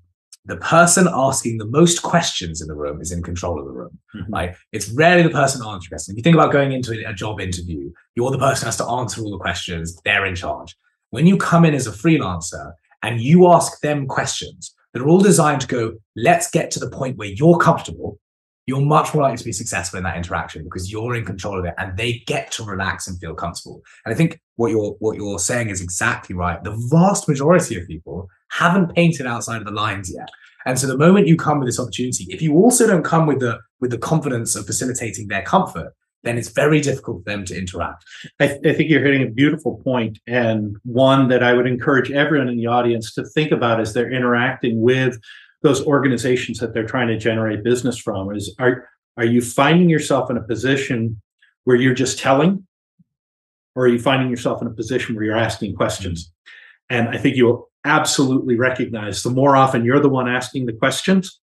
the person asking the most questions in the room is in control of the room. Mm-hmm. Right? It's rarely the person answering questions. If you think about going into a, job interview, you're the person who has to answer all the questions. They're in charge. When you come in as a freelancer and you ask them questions that are all designed to go, let's get to the point where you're comfortable, you're much more likely to be successful in that interaction because you're in control of it and they get to relax and feel comfortable. And I think what you're what you're saying is exactly right. The vast majority of people haven't painted outside of the lines yet. And so the moment you come with this opportunity, if you also don't come with the with the confidence of facilitating their comfort, then it's very difficult for them to interact. I, th- I, think you're hitting a beautiful point and one that I would encourage everyone in the audience to think about as they're interacting with those organizations that they're trying to generate business from is are are you finding yourself in a position where you're just telling or are you finding yourself in a position where you're asking questions and i think you'll absolutely recognize the more often you're the one asking the questions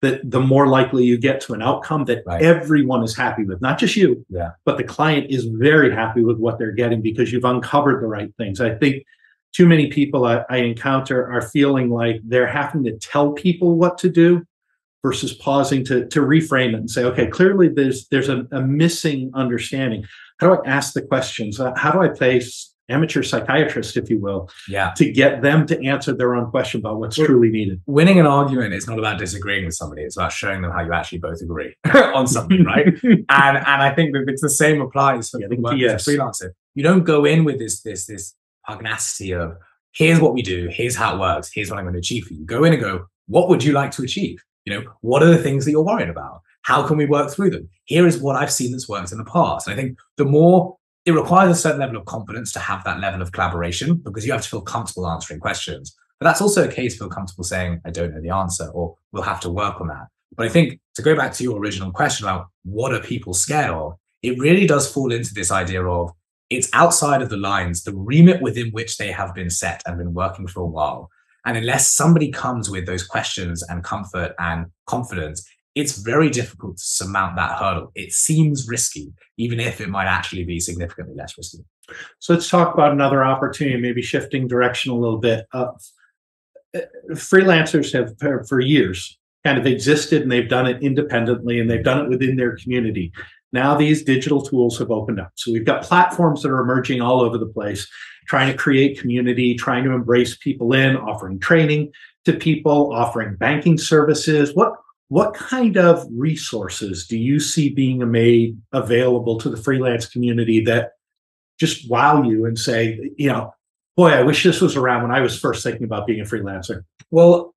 that the more likely you get to an outcome that right. everyone is happy with not just you yeah. but the client is very happy with what they're getting because you've uncovered the right things i think too many people I, I, encounter are feeling like they're having to tell people what to do versus pausing to, to reframe it and say, okay, clearly there's there's a, a missing understanding. How do I ask the questions? How do I place amateur psychiatrist, if you will, yeah, to get them to answer their own question about what's well, truly needed. Winning an argument is not about disagreeing with somebody; it's about showing them how you actually both agree *laughs* on something, right? *laughs* and and I think that it's the same applies for yeah, the yes. freelancer. You don't go in with this this this pugnacity of here's what we do, here's how it works, here's what I'm going to achieve for you. Go in and go, what would you like to achieve? You know, what are the things that you're worried about? How can we work through them? Here is what I've seen that's worked in the past. And I think the more it requires a certain level of confidence to have that level of collaboration because you have to feel comfortable answering questions. But that's also a case feel comfortable saying, I don't know the answer, or we'll have to work on that. But I think to go back to your original question about what are people scared of, it really does fall into this idea of it's outside of the lines, the remit within which they have been set and been working for a while. And unless somebody comes with those questions and comfort and confidence, it's very difficult to surmount that hurdle. It seems risky, even if it might actually be significantly less risky. So let's talk about another opportunity, maybe shifting direction a little bit. Uh, freelancers have, for years, kind of existed and they've done it independently and they've done it within their community. Now these digital tools have opened up. So we've got platforms that are emerging all over the place, trying to create community, trying to embrace people in, offering training to people, offering banking services. What what kind of resources do you see being made available to the freelance community that just wow you and say, you know, boy, I wish this was around when I was first thinking about being a freelancer? Well,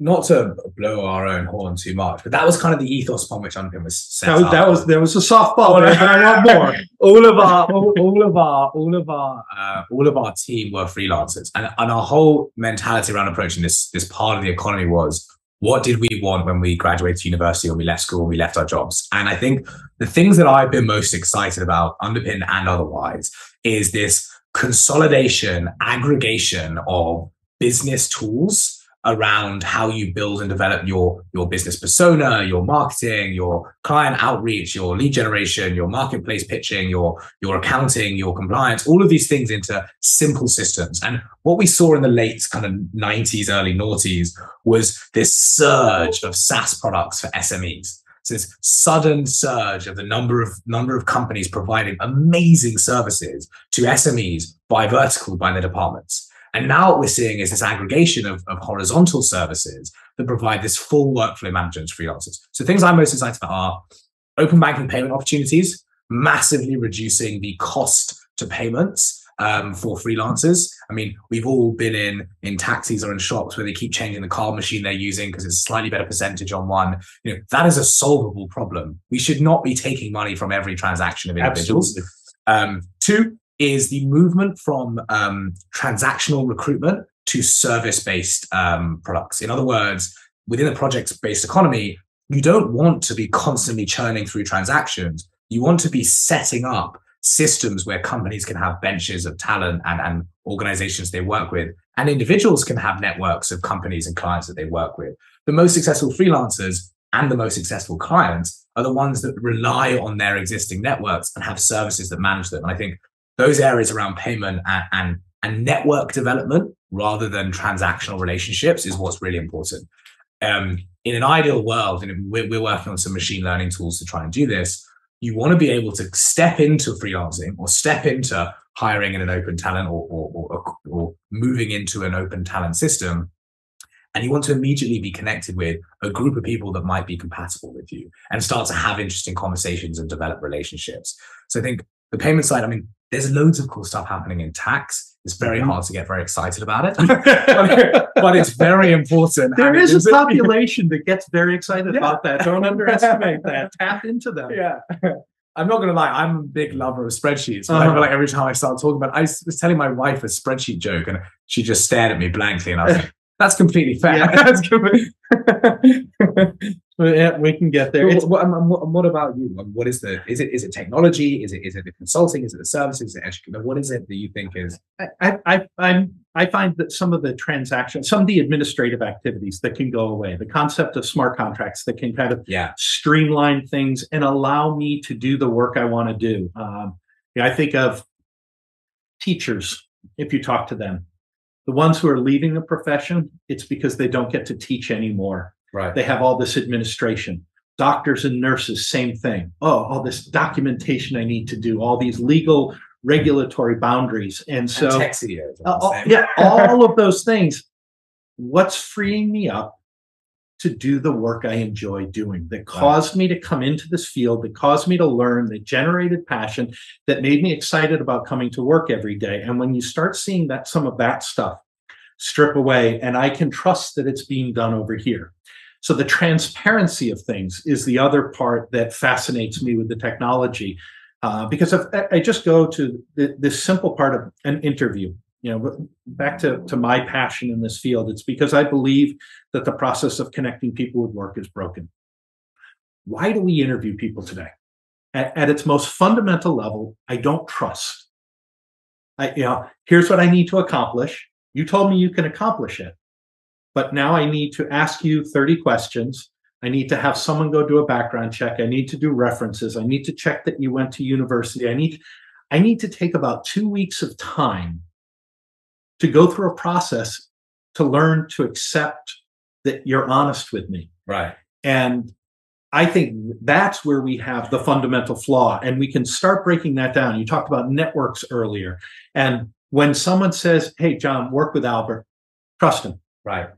not to blow our own horn too much, but that was kind of the ethos upon which Unpin was set that was, up. That was there was a softball but I want *laughs* more. all of our, all, all, of our, all of our, uh, all of our team were freelancers, and and our whole mentality around approaching this this part of the economy was what did we want when we graduated university, when we left school, when we left our jobs? And I think the things that I've been most excited about, UnderPinned and otherwise, is this consolidation, aggregation of business tools around how you build and develop your your business persona your marketing your client outreach your lead generation your marketplace pitching your your accounting your compliance all of these things into simple systems. And what we saw in the late kind of 90s early noughties was this surge of SaaS products for SMEs so this sudden surge of the number of number of companies providing amazing services to SMEs by vertical by their departments and now what we're seeing is this aggregation of, of horizontal services that provide this full workflow management to freelancers. So things I'm most excited about are open banking payment opportunities, massively reducing the cost to payments um, for freelancers. I mean, we've all been in in taxis or in shops where they keep changing the card machine they're using because it's a slightly better percentage on one. You know, that is a solvable problem. We should not be taking money from every transaction of individuals. Um, two, is the movement from um, transactional recruitment to service based um, products. In other words, within a project based economy, you don't want to be constantly churning through transactions. You want to be setting up systems where companies can have benches of talent and, and organizations they work with, and individuals can have networks of companies and clients that they work with. The most successful freelancers and the most successful clients are the ones that rely on their existing networks and have services that manage them. And I think those areas around payment and, and, and network development rather than transactional relationships is what's really important. Um, in an ideal world, and we're, we're working on some machine learning tools to try and do this, you want to be able to step into freelancing or step into hiring in an open talent or, or, or, or, moving into an open talent system. And you want to immediately be connected with a group of people that might be compatible with you and start to have interesting conversations and develop relationships. So I think the payment side, I mean, there's loads of cool stuff happening in tax. It's very hard to get very excited about it, *laughs* but, it's very important. There is a population that gets very excited yeah. about that. Don't underestimate that. *laughs* Tap into them. Yeah. I'm not gonna lie, I'm a big lover of spreadsheets. But uh-huh. I feel like every time I start talking about it, I was telling my wife a spreadsheet joke and she just stared at me blankly and I was like, that's completely fair. Yeah. *laughs* yeah, we can get there. What, what, what, what, about you? What is the? Is it is it technology? Is it is it the consulting? Is it the services? Is it education? What is it that you think is? I I I'm I find that some of the transactions, some of the administrative activities that can go away, the concept of smart contracts that can kind of yeah. streamline things and allow me to do the work I want to do. Um, yeah, I think of teachers. If you talk to them, the ones who are leaving the profession, it's because they don't get to teach anymore. Right. They have all this administration. Doctors and nurses, same thing. Oh, all this documentation I need to do, all these legal regulatory boundaries. And so, and uh, all, yeah, all of those things. What's freeing me up to do the work I enjoy doing that caused me to come into this field, that caused me to learn, that generated passion, that made me excited about coming to work every day. And when you start seeing that some of that stuff strip away, and I can trust that it's being done over here. So the transparency of things is the other part that fascinates me with the technology. Uh, because if I just go to the, this simple part of an interview, you know back to, to my passion in this field it's because i believe that the process of connecting people with work is broken. Why do we interview people today? At, at its most fundamental level i don't trust. I you know here's what i need to accomplish. You told me you can accomplish it but now i need to ask you 30 questions i need to have someone go do a background check i need to do references i need to check that you went to university i need i need to take about two weeks of time to go through a process to learn to accept that you're honest with me. Right. And I think that's where we have the fundamental flaw. And we can start breaking that down. You talked about networks earlier. And when someone says, Hey, John, work with Albert, trust him. Right.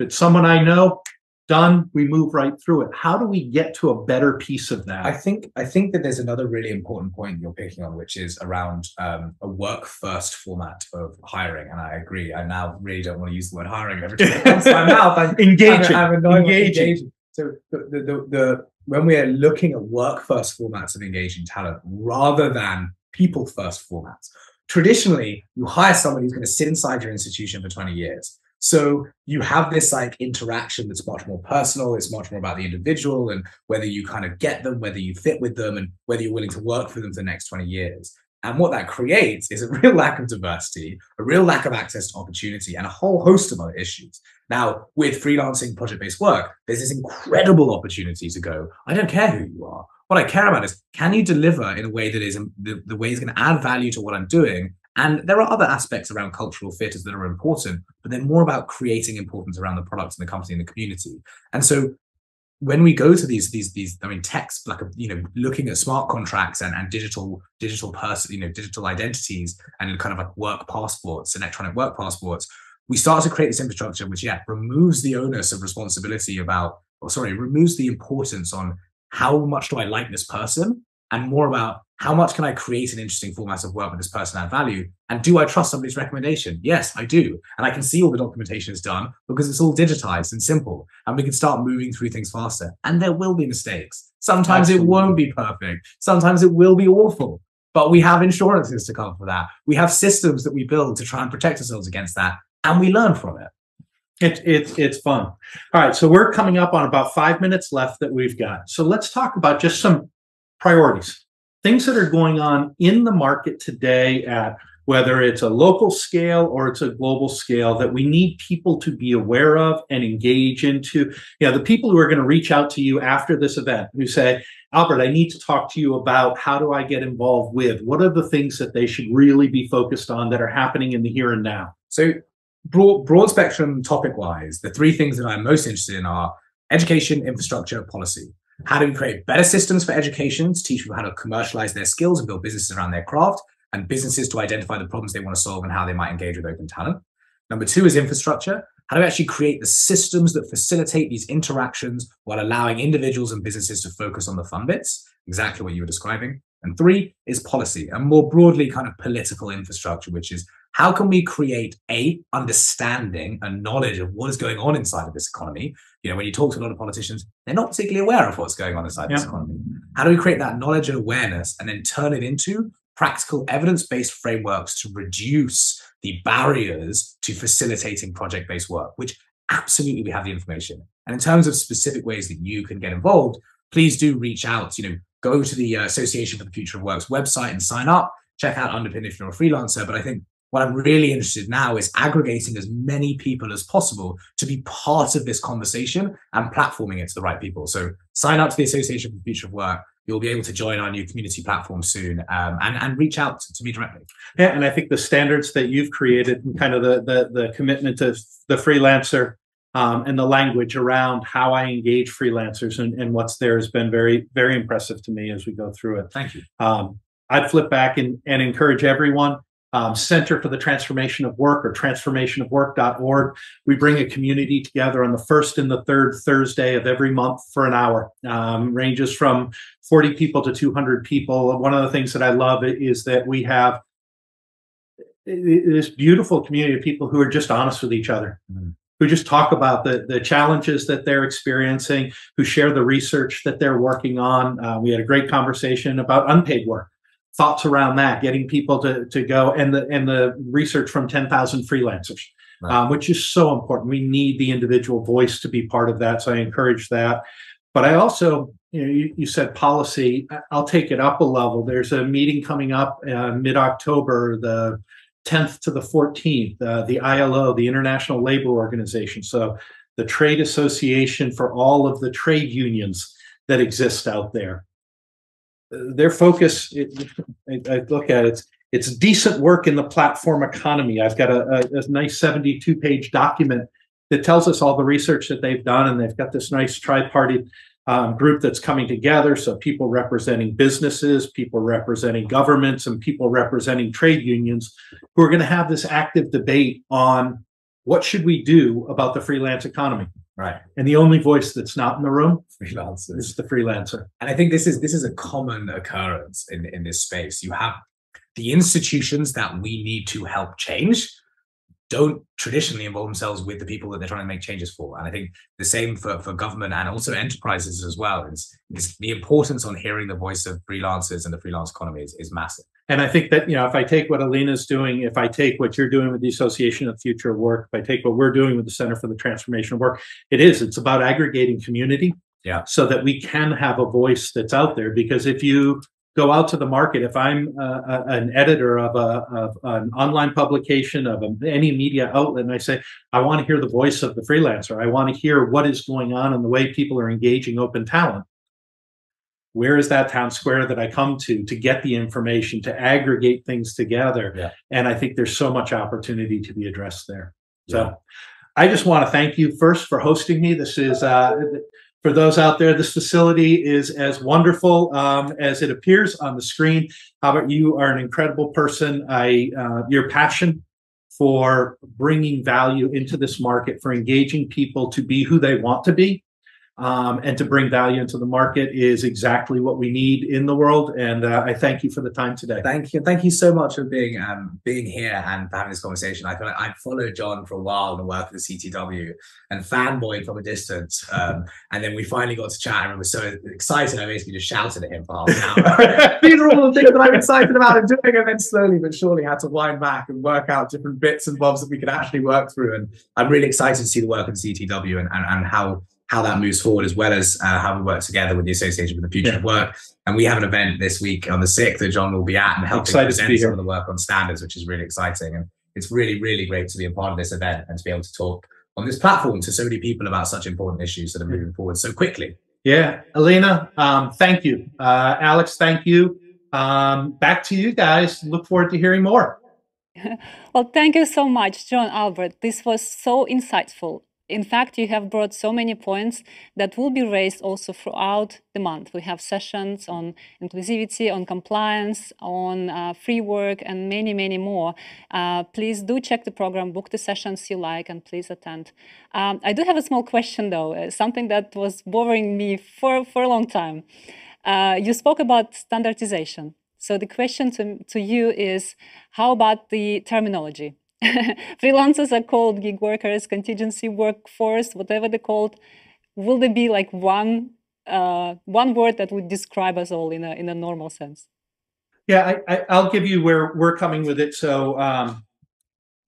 It's someone I know, done we move right through it. How do we get to a better piece of that? I think i think that there's another really important point you're picking on which is around um, a work first format of hiring. And i agree. I now really don't want to use the word hiring every time it comes to my *laughs* mouth. I'm, engaging. I'm, I'm engaging. engaging. So the, the, the, the when we're looking at work first formats of engaging talent rather than people first formats traditionally you hire somebody who's going to sit inside your institution for 20 years So you have this like interaction that's much more personal. It's much more about the individual and whether you kind of get them, whether you fit with them, and whether you're willing to work for them for the next 20 years. And what that creates is a real lack of diversity, a real lack of access to opportunity, and a whole host of other issues. Now, with freelancing project based work, there's this incredible opportunity to go, I don't care who you are. What I care about is can you deliver in a way that is um, the, the way is going to add value to what I'm doing and there are other aspects around cultural fit that are important, but they're more about creating importance around the product and the company and the community. And so when we go to these these these i mean text like you know looking at smart contracts and, and digital digital person you know digital identities and kind of like work passports electronic work passports we start to create this infrastructure which yeah removes the onus of responsibility about or sorry removes the importance on how much do i like this person and more about how much can I create an interesting format of work with this person add value? And do I trust somebody's recommendation? Yes, I do. And I can see all the documentation is done because it's all digitized and simple. And we can start moving through things faster. And there will be mistakes. Sometimes Absolutely. it won't be perfect. Sometimes it will be awful. But we have insurances to cover for that. We have systems that we build to try and protect ourselves against that. And we learn from it. It's it's it's fun. All right, so we're coming up on about five minutes left that we've got. So let's talk about just some priorities, things that are going on in the market today at whether it's a local scale or it's a global scale that we need people to be aware of and engage into. You know, the people who are going to reach out to you after this event who say, Albert, I need to talk to you about how do I get involved with? What are the things that they should really be focused on that are happening in the here and now? So, broad, broad spectrum topic wise, the three things that I'm most interested in are education, infrastructure, policy. How do we create better systems for education to teach people how to commercialize their skills and build businesses around their craft, and businesses to identify the problems they want to solve and how they might engage with open talent? Number two is infrastructure. How do we actually create the systems that facilitate these interactions while allowing individuals and businesses to focus on the fun bits? Exactly what you were describing. And three is policy, and more broadly, kind of political infrastructure, which is how can we create a understanding and knowledge of what is going on inside of this economy? You know, when you talk to a lot of politicians, they're not particularly aware of what's going on inside yeah. this economy. How do we create that knowledge and awareness and then turn it into practical evidence-based frameworks to reduce the barriers to facilitating project-based work, which absolutely we have the information. And in terms of specific ways that you can get involved, please do reach out, you know, go to the uh, Association for the Future of Work's website and sign up. Check out Underpin if you're a freelancer. But I think what I'm really interested in now is aggregating as many people as possible to be part of this conversation and platforming it to the right people. So sign up to the Association for the Future of Work. You'll be able to join our new community platform soon um, and, and reach out to, me directly. Yeah, and I think the standards that you've created and kind of the, the, the commitment to the freelancer um, and the language around how I engage freelancers and, and what's there has been very, very impressive to me as we go through it. Thank you. Um, I'd flip back and, and encourage everyone um, Center for the Transformation of Work or transformationofwork.org. We bring a community together on the first and the third Thursday of every month for an hour. Um, ranges from 40 people to 200 people. One of the things that I love is that we have this beautiful community of people who are just honest with each other. Mm-hmm. Who just talk about the, the challenges that they're experiencing, who share the research that they're working on. Uh, we had a great conversation about unpaid work thoughts around that, getting people to, to go and the and the research from 10,000 freelancers, right. um, which is so important. We need the individual voice to be part of that. So I encourage that. But I also, you know, you, you said policy. I'll take it up a level. There's a meeting coming up uh, mid October, the 10th to the 14th, uh, the ILO, the International Labor Organization. So the trade association for all of the trade unions that exist out there their focus, it, I, look at it, it's, it's decent work in the platform economy. I've got a, a, a nice 72 page document that tells us all the research that they've done, and they've got this nice tripartite um, group that's coming together. So people representing businesses, people representing governments, and people representing trade unions who are going to have this active debate on what should we do about the freelance economy. Right. And the only voice that's not in the room freelancers. is the freelancer. And I think this is this is a common occurrence in, in this space. You have the institutions that we need to help change don't traditionally involve themselves with the people that they're trying to make changes for. And I think the same for, for government and also enterprises as well is, is the importance on hearing the voice of freelancers and the freelance economy is, is massive. And I think that, you know, if I take what Alina's doing, if I take what you're doing with the Association of Future Work, if I take what we're doing with the Center for the Transformation of Work, it is, it's about aggregating community. Yeah. So that we can have a voice that's out there. Because if you go out to the market. If I'm uh, a, an editor of, a, of an online publication of a, any media outlet, and I say I want to hear the voice of the freelancer, I want to hear what is going on and the way people are engaging open talent. Where is that town square that I come to to get the information to aggregate things together? Yeah. And I think there's so much opportunity to be addressed there. So. I just want to thank you first for hosting me. This is uh, for those out there, this facility is as wonderful um, as it appears on the screen. Albert, you are an incredible person. I uh, your passion for bringing value into this market, for engaging people to be who they want to be, um, and to bring value into the market is exactly what we need in the world. And uh, I thank you for the time today. Thank you. Thank you so much for being um, being here and having this conversation. I feel like I've followed John for a while and worked with the CTW and fanboyed from a distance. Um, and then we finally got to chat and I was so excited. I basically just shouted at him for half an hour. *laughs* These are all the things that I'm excited about and doing. And then slowly but surely had to wind back and work out different bits and bobs that we could actually work through. And I'm really excited to see the work of the CTW and, and, and how how that moves forward, as well as uh, how we work together with the Association for the Future yeah. of Work. And we have an event this week on the 6th that John will be at and helping Excited present some of the work on standards, which is really exciting. And it's really, really great to be a part of this event and to be able to talk on this platform to so many people about such important issues that are moving forward so quickly. Yeah, Alina, um, thank you. Uh, Alex, thank you. Um, back to you guys. Look forward to hearing more. *laughs* well, thank you so much, John Albert. This was so insightful in fact, you have brought so many points that will be raised also throughout the month. We have sessions on inclusivity, on compliance, on uh, free work, and many, many more. Uh, please do check the program, book the sessions you like, and please attend. Um, I do have a small question, though, uh, something that was bothering me for, for a long time. Uh, you spoke about standardization. So the question to, to you is, how about the terminology? *laughs* freelancers are called gig workers, contingency workforce, whatever they're called. Will there be like one uh, one word that would describe us all in a in a normal sense? Yeah, I, will give you where we're coming with it. So, um,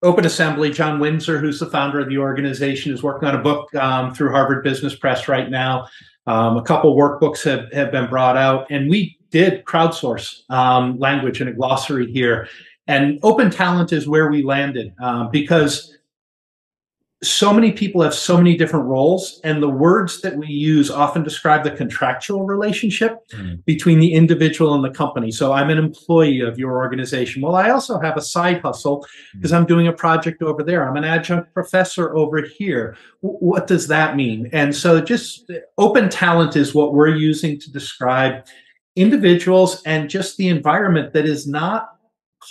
Open Assembly, John Winsor, who's the founder of the organization, is working on a book um, through Harvard Business Press right now. Um, a couple workbooks have, have been brought out, and we did crowdsource um, language in a glossary here and open talent is where we landed uh, because so many people have so many different roles, and the words that we use often describe the contractual relationship mm. between the individual and the company. So I'm an employee of your organization. Well, I also have a side hustle because mm. I'm doing a project over there. I'm an adjunct professor over here. W- what does that mean? And so just open talent is what we're using to describe individuals and just the environment that is not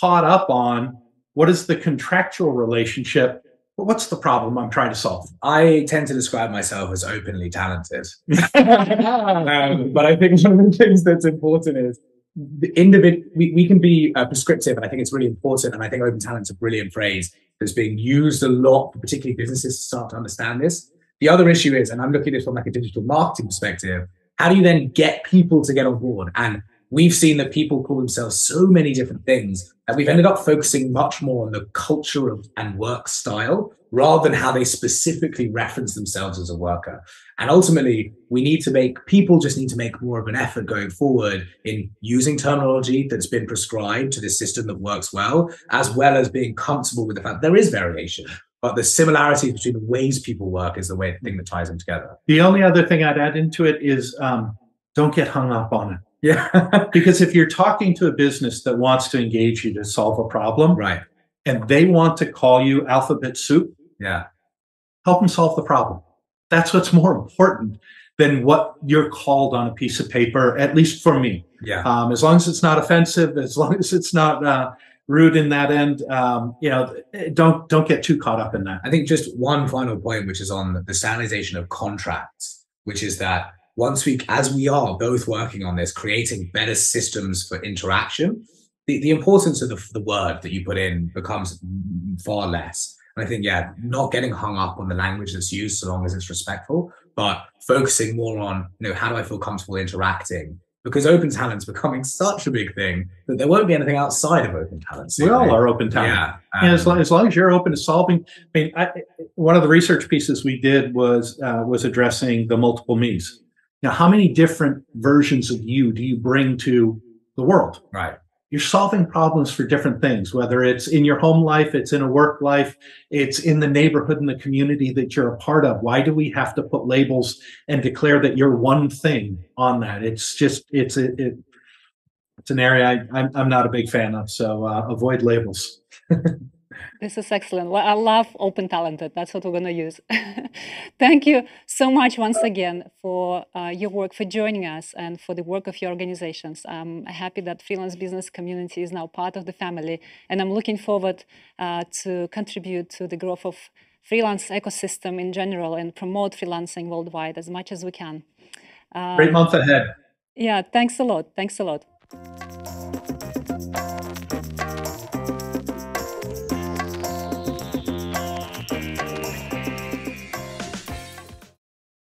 caught up on what is the contractual relationship but what's the problem I'm trying to solve? I tend to describe myself as openly talented. *laughs* um, but I think one of the things that's important is the individual, we, we can be uh, prescriptive, and I think it's really important. And I think open talent's a brilliant phrase that's being used a lot, particularly businesses to start to understand this. The other issue is, and I'm looking at this from like a digital marketing perspective, how do you then get people to get on board? And we've seen that people call themselves so many different things that we've ended up focusing much more on the culture of, and work style rather than how they specifically reference themselves as a worker. And ultimately, we need to make people just need to make more of an effort going forward in using terminology that's been prescribed to this system that works well, as well as being comfortable with the fact there is variation. But the similarities between the ways people work is the way thing that ties them together. The only other thing I'd add into it is um, don't get hung up on it yeah. *laughs* because if you're talking to a business that wants to engage you to solve a problem, right, and they want to call you alphabet soup, yeah, help them solve the problem. That's what's more important than what you're called on a piece of paper, at least for me. Yeah. Um, as long as it's not offensive, as long as it's not uh, rude in that end, um, you know, don't don't get too caught up in that. I think just one final point, which is on the standardization of contracts, which is that once we, as we are both working on this, creating better systems for interaction, the, the importance of the, the word that you put in becomes far less. And I think, yeah, not getting hung up on the language that's used so long as it's respectful, but focusing more on, you know, how do I feel comfortable interacting? Because open talent's becoming such a big thing that there won't be anything outside of open talent. We all are open talent. Yeah. and as um, long, as long as you're open to solving, I mean, I, one of the research pieces we did was uh, was addressing the multiple me's. Now, how many different versions of you do you bring to the world? right. You're solving problems for different things, whether it's in your home life, it's in a work life, it's in the neighborhood and the community that you're a part of. Why do we have to put labels and declare that you're one thing on that? It's just it's a, it, it's an area I, I'm I'm not a big fan of. So uh, avoid labels. *laughs* This is excellent. Well, I love open talented. That's what we're going to use. *laughs* Thank you so much once again for uh, your work, for joining us, and for the work of your organizations. I'm happy that freelance business community is now part of the family, and I'm looking forward uh, to contribute to the growth of freelance ecosystem in general and promote freelancing worldwide as much as we can. Great month ahead. Yeah, thanks a lot. Thanks a lot.